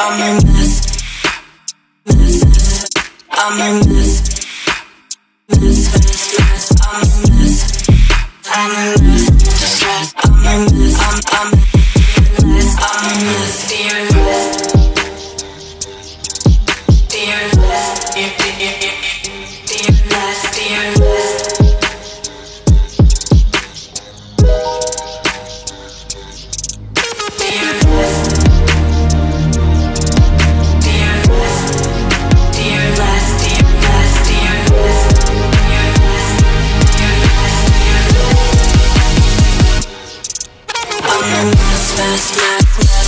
I'm a mess. Mess, mess. I'm a mess. Mess, mess, mess. I'm a mess. I'm a mess. Distress. I'm a mess. I'm, I'm a mess. I'm a mess. Fearless. Fearless. Fearless. last, last, last.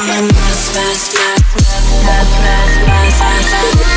I'm a mess, mess, mess, mess, mess, mess, mess, mess, mess.